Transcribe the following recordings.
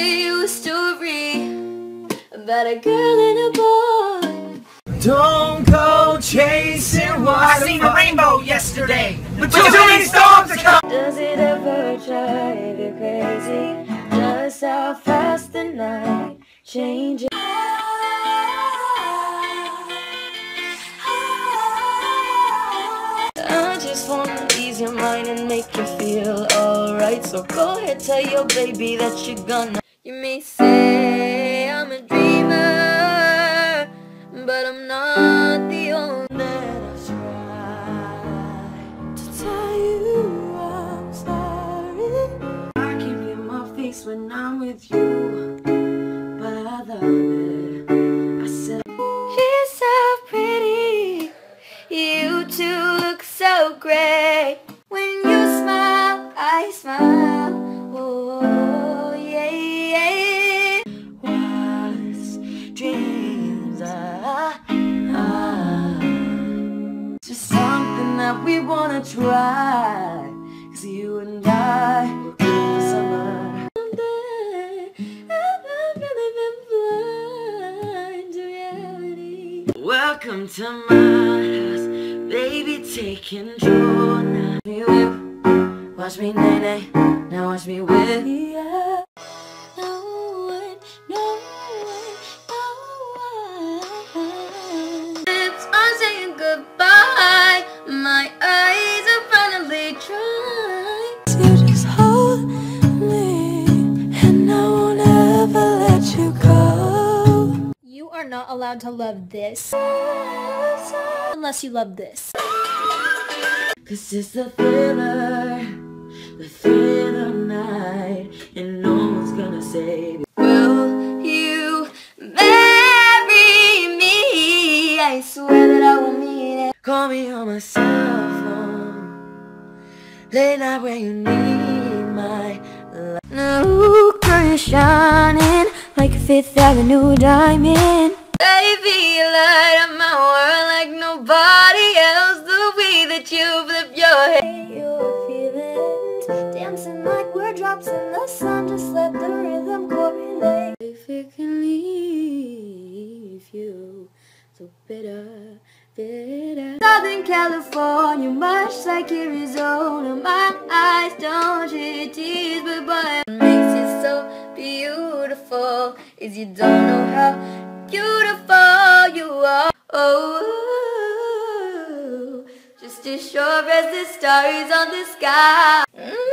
tell you a story About a girl and a boy. Don't go chasing what I seen a rainbow yesterday, but Too many storms to come. Does it ever drive you crazy? Just how fast the night changes. I just wanna ease your mind and make you feel alright. So go ahead, tell your baby that you're gonna You may say I'm a dreamer But I'm not the only that I try To tell you I'm sorry. I can get my face when I'm with you try. Cause you and I, summer. Been blind to reality. Welcome to my house, baby. Take control now. Me whip, watch me nay nay. Now watch me whip. Yeah. Allowed to love this unless you love this. Cause it's the thriller, the thriller night, and no one's gonna save you. Will you marry me? I swear that I will mean it. Call me on my cell phone, late night when you need my love. No, girl, you're shining like a Fifth Avenue diamond. Baby, you light up my world like nobody else. The way that you flip your head. Your feelings dancing like we're drops in the sun. Just let the rhythm correlate. If it can leave you so bitter, bitter. Southern California, much like Arizona. My eyes don't shed tears, but what makes it so beautiful is you don't know how beautiful you are. Oh, just as sure as the stars on the sky. Mm,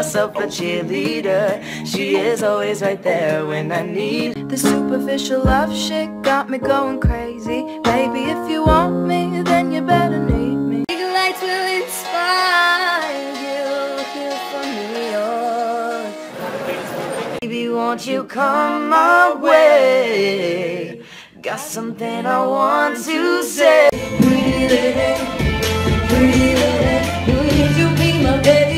myself a cheerleader. She is always right there when I need. The superficial love shit got me going crazy. Baby, if you want me, then you better need me. Big lights will inspire you here York. Oh. Baby, won't you come my way? Got something I want to say. Pretty lady, pretty lady, will you be my baby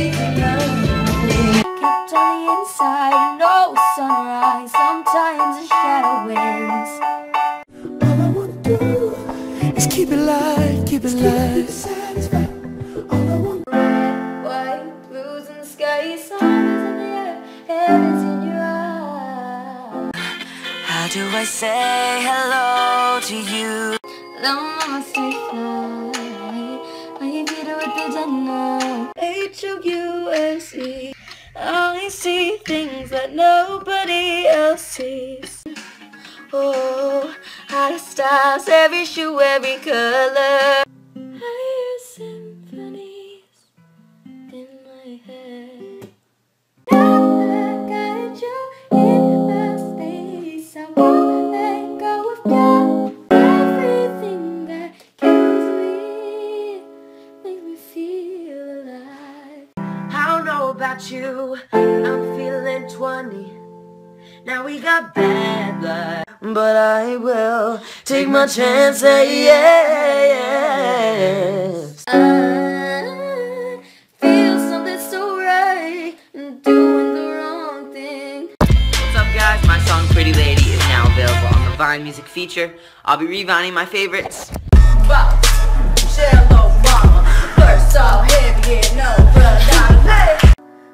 inside, no sunrise. Sometimes a shadow wins. All I wanna do is keep it light, keep it light. All I want White blues in the sky, stars in the air, heaven's in your eyes. How do I say hello to you? Long mama stay fly. faces. Oh, out of styles, every shoe, every color. I hear symphonies in my head. Now I got you in my space. I won't let go of you. Everything that kills me makes me feel alive. I don't know about you, I'm feeling 20. Now we got bad blood. But I will take my chance, eh, say yes. I feel something so right and doing the wrong thing. What's up guys? My song Pretty Lady is now available on the Vine Music feature. I'll be revining my favorites.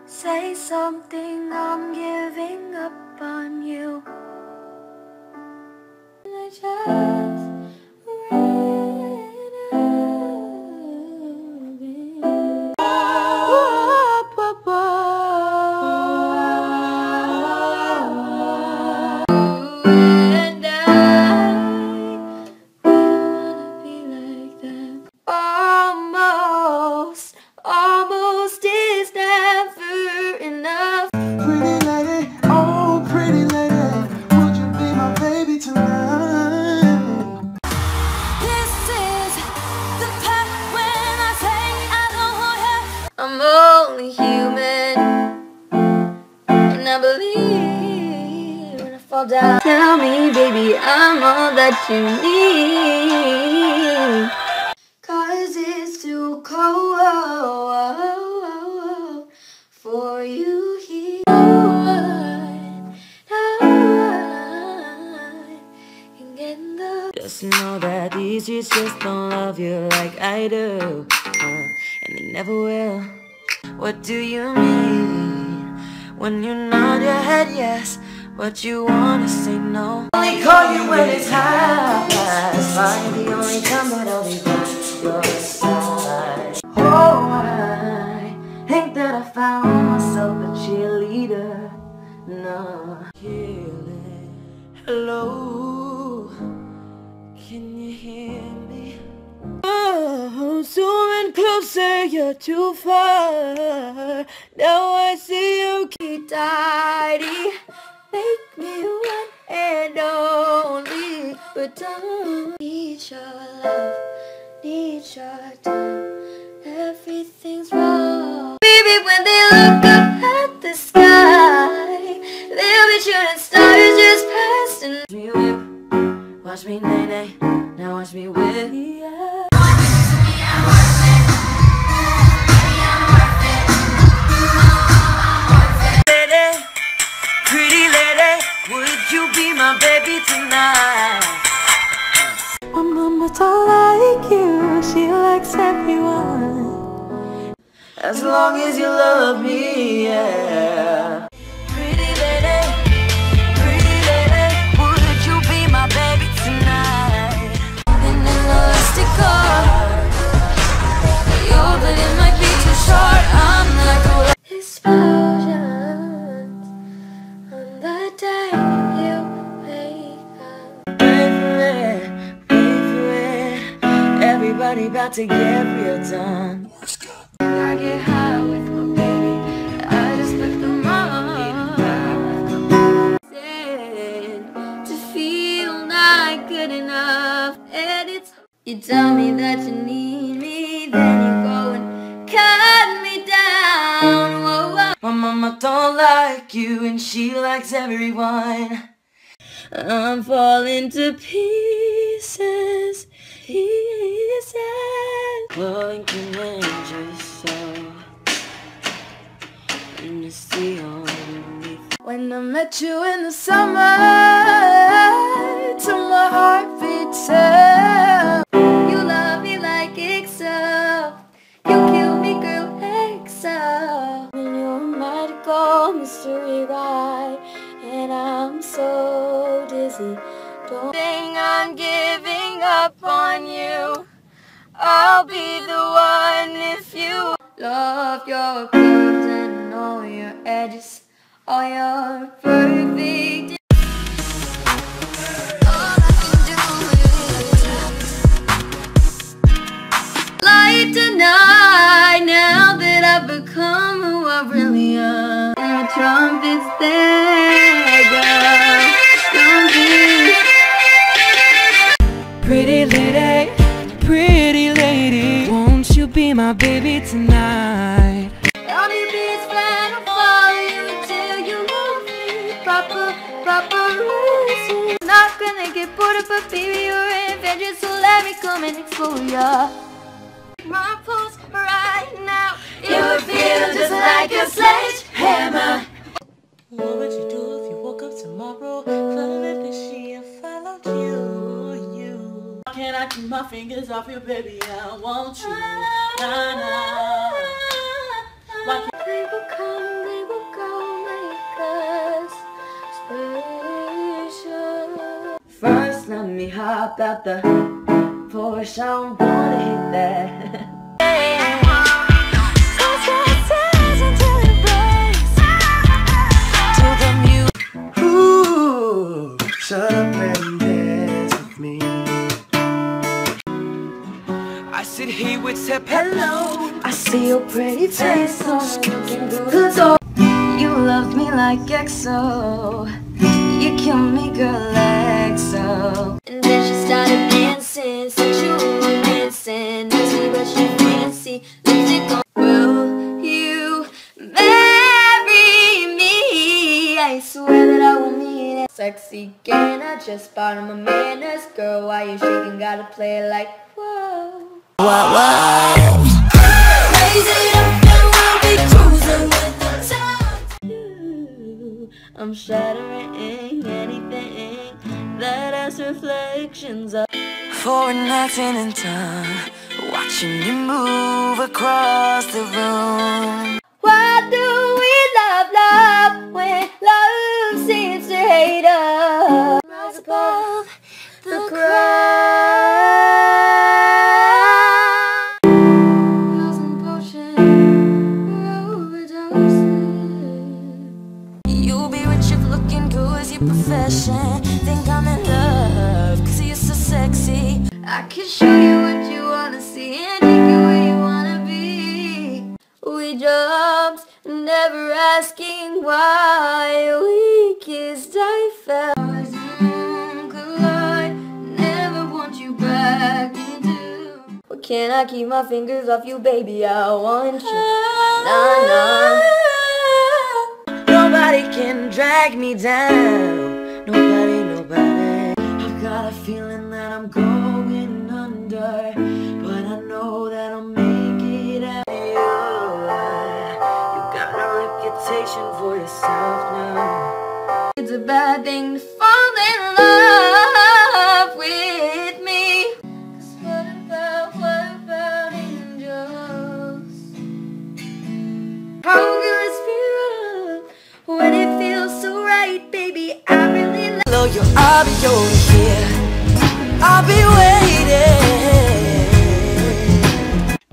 Say something, I'm giving up on you. I just never will. What do you mean when you nod your head yes, but you wanna say no? Only call you when it's high past five. The only time that I'll be by your side. Oh, I think that I found myself a cheerleader. No. Hello. Can you hear me? Oh, zooming closer, you're too far. Now I see you keep tidy. Make me one and only, but don't need your love, need your time. Everything's wrong. Baby, when they look up at the sky, they'll be shooting stars just past and. Watch me nay nay, now watch me whip. Yeah. Be my baby tonight? My mama don't like you, she likes everyone. As long as you love me, yeah. Everybody about to get real done. I get high with my baby. I just put them on. To feel not good enough, and it's you tell me that you need me, then you go and cut me down. Whoa, whoa. My mama don't like you and she likes everyone. I'm falling to pieces, pieces. Can enjoy yourself. And you see underneath. When I met you in the summer, till my heart beats up. You love me like Excel. You kill me, girl, Excel. And you're a magical mystery ride, and I'm so dizzy. Don't think I'm giving up on you. I'll be the one if you love your curves and all your edges, all your perfect. Light tonight. Now that I've become who I really am, and trumpets there, girl. Pretty lady, pretty lady. Won't you be my baby tonight? All these bees flying for you until you love me. Proper, proper reason Not gonna get bored of a baby You're an adventure so let me come and explore ya. My pulse right now It, would feel just like a sledgehammer. What would you do if you woke up tomorrow? Feeling fishy you? I keep my fingers off you, baby? I want you. Nah, nah. Why can't They will come, they will go, make us special. First, let me hop out the Porsche. I don't wanna hit that. Shut up I said, hey, what's? Hello. I see your pretty face on looking good. So you loved me like EXO. You killed me, girl, like so. And then she started dancing, sexual romancing. Nasty but she fancy, lipstick on. Will you marry me? I swear that I will mean it. Sexy can I just bottom my manners, girl. Why you shaking? Gotta play it like whoa. Raise it up and we'll be cruising with the time. You, I'm shattering anything that has reflections of. For an accident in time, watching you move across the room. Why do we love love when love seems to hate us? Keep my fingers off you, baby? I want you. Nah, nah. Nobody can drag me down. Nobody, nobody. I've got a feeling that I'm going under, but I know that I'll make it out. You, you got a reputation for yourself now. It's a bad thing I'll be yours here. I'll be waiting.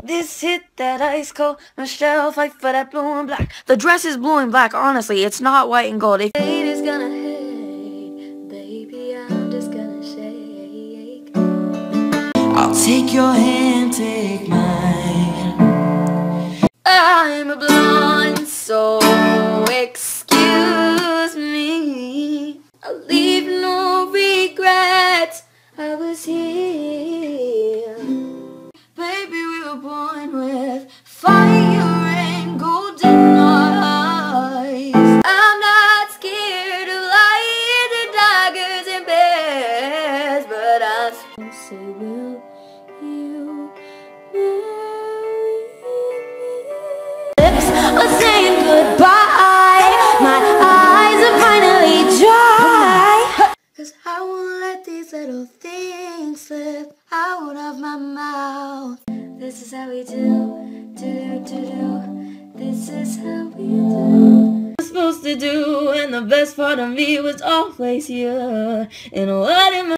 This hit that ice cold, Michelle fight for that blue and black. The dress is blue and black, honestly, it's not white and gold. If hate is gonna hate, baby. I'm just gonna shake. I'll take your hand, take mine. I'm a blonde, so excuse was always you. And what am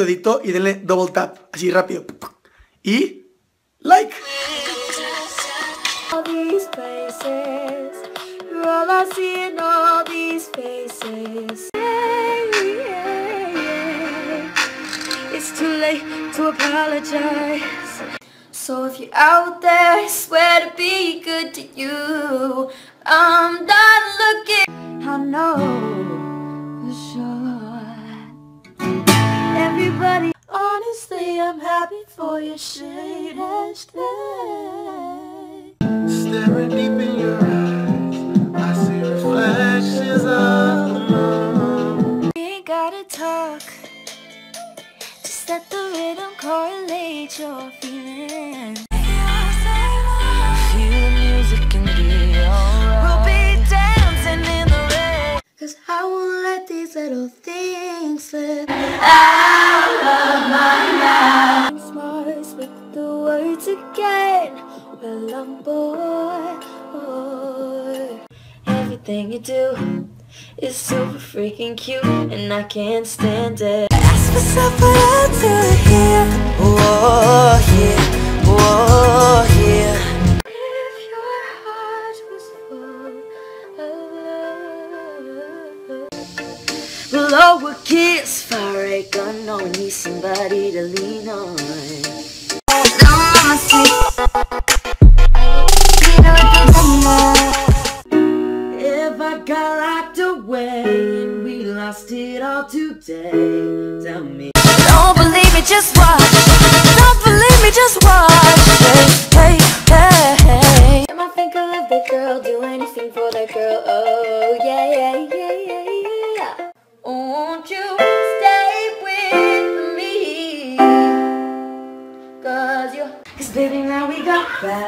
dedito y denle double tap, así rápido. Y like. All these places, you're all I see in all these faces. Yeah, yeah, yeah. late to apologize. So if you're out there, I swear to be good to you. I'm done looking. I know I'm happy for your shade and stay. Staring deep in your eyes, I see reflections of the moon. we ain't gotta talk. Just let the rhythm correlate your feelings. I won't let these little things slip. Out of my mouth. Smarts with the words again. Well, I'm bored. Everything you do is super freaking cute, and I can't stand it. Ask myself what I'll do here. Whoa, yeah.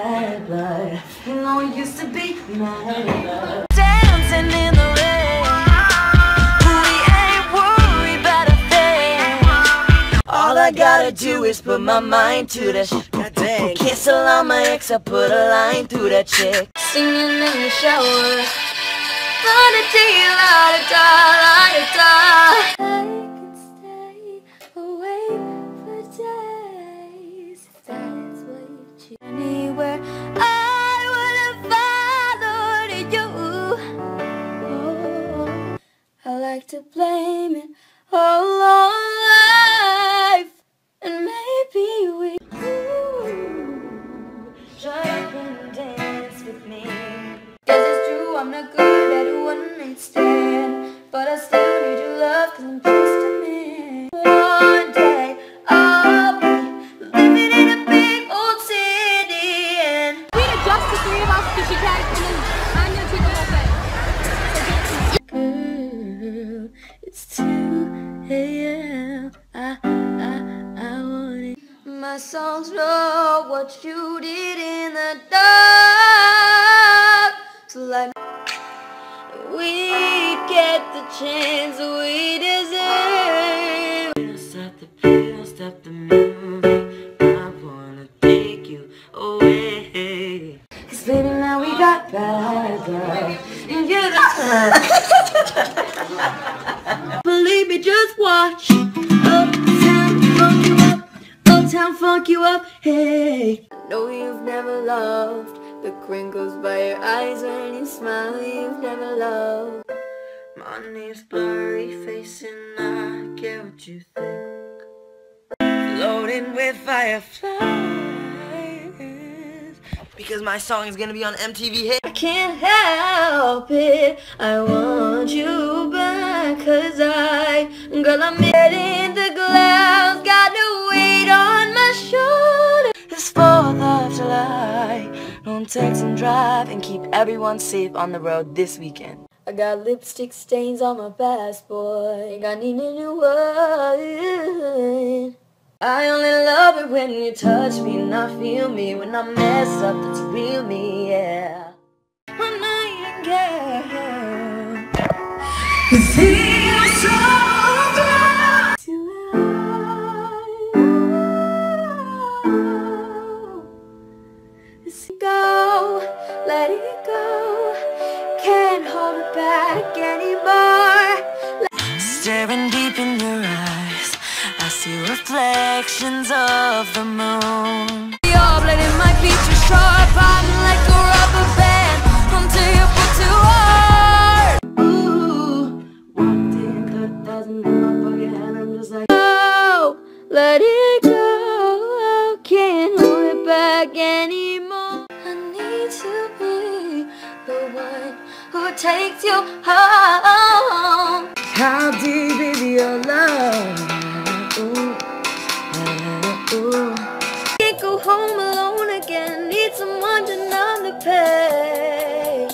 Got bad blood. You know it used to be my mad. dancing in the rain. We ain't worried about a thing. All I gotta do is put my mind to that shit. God dang. Kiss along my ex, I put a line through that chick. Singing in the shower. La da dee, la da da, la da da. I like to blame it all on life, and maybe we. Shut up and dance with me. Guess it's true, I'm not good at one night stand. But I still need your love, cause I'm up. Hey. No, you've never loved the crinkles by your eyes when you smile. You've never loved. My name's blurry face and I care what you think. Floating with fireflies. Because my song is gonna be on MTV Hit. I can't help it. I want you back, cause I, girl, I'm in the clouds. Got no weight on my shoulder. It's 4th of July. Don't text and drive and keep everyone safe on the road this weekend. I got lipstick stains on my passport. I need a new one. I only love it when you touch me and I feel me. When I mess up, that's real me, yeah. When I ain't care. Feel the pain.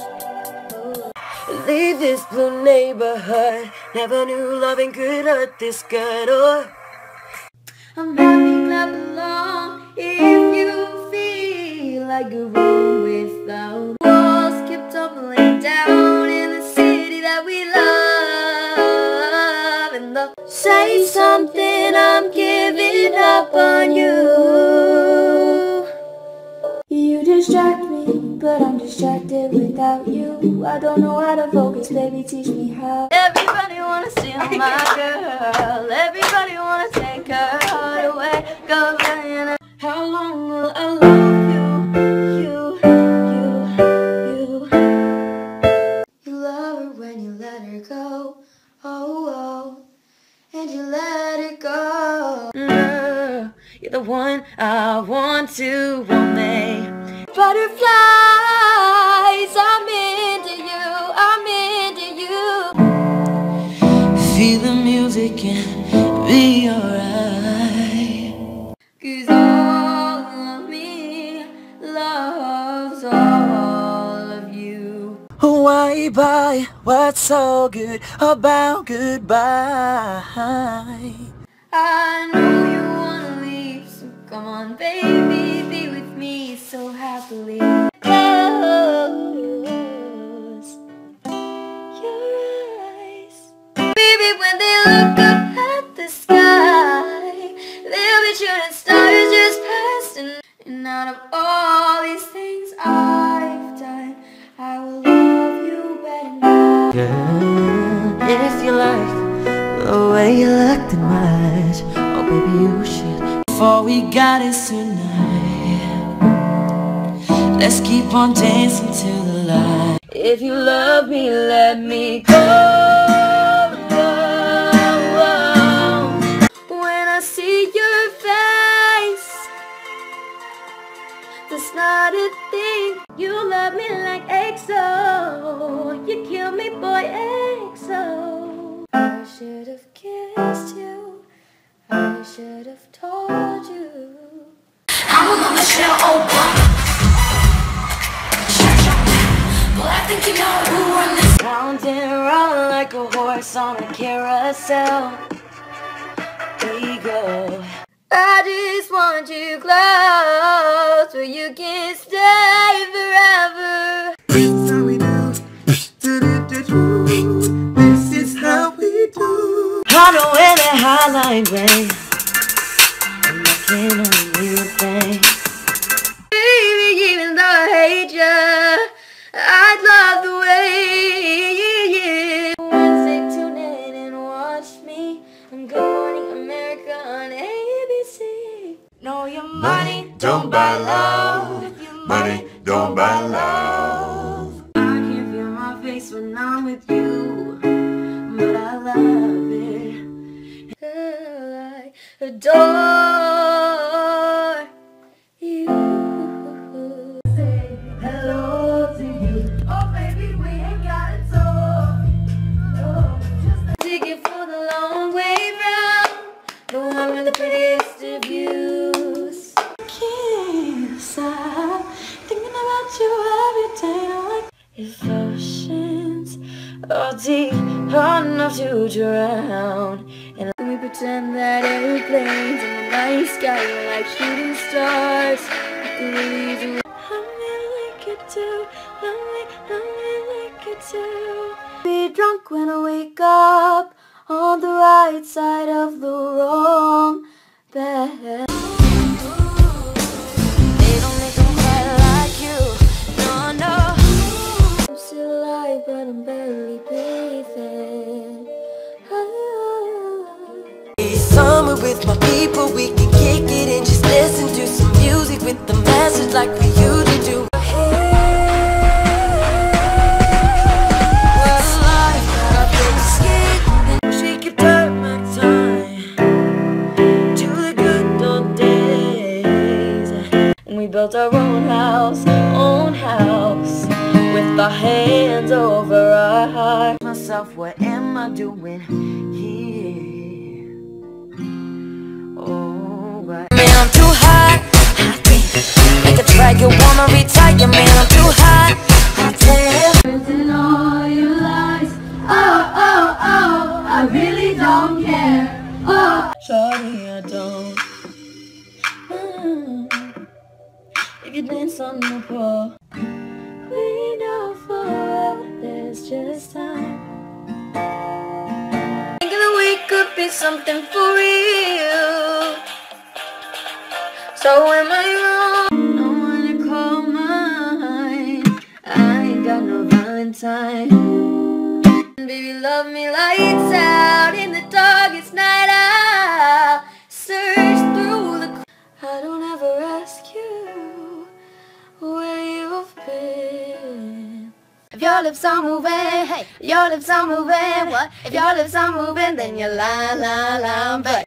Oh. Leave this blue neighborhood. Never knew loving could hurt this good. Oh. I'm happy, clap along if you feel like a room without walls. Keep tumbling down in the city that we love. And the say something, I'm giving up on you. You distract but I'm distracted without you. I don't know how to focus, baby, teach me how. Everybody wanna steal my girl. Everybody wanna take her heart away. Go how long will I love? You, what's so good about goodbye? I know you wanna leave, so come on, baby, be with me so happily. Close your eyes. Baby, when they look my eyes, oh baby you should. Before we got is tonight. Let's keep on dancing till the light. If you love me, let me go. When I see your face, that's not a thing. You love me like EXO. You kill me, boy, EXO. Should have kissed you. I should have told you. Rounding around like a horse on a carousel. We go. I just want you close where you can stay forever. This how we. Do-do-do-do. This is how we do. I know where the highline bang. And I can only thing. Baby, even though I hate ya, I'd love the way you Wednesday, tune in and watch me. I'm Morning America on ABC. Know your Money don't buy love. Money don't buy love. I can feel my face when I'm with you, I adore Shawty, I don't. If you dance on the pole, we know for there's just time. thinking that we could be something for real. So am I wrong? No one to call mine. I ain't got no Valentine. Baby, love me lights your lips are moving, hey, your lips are moving. What? If your lips are moving, then you're lying, lying, lying. But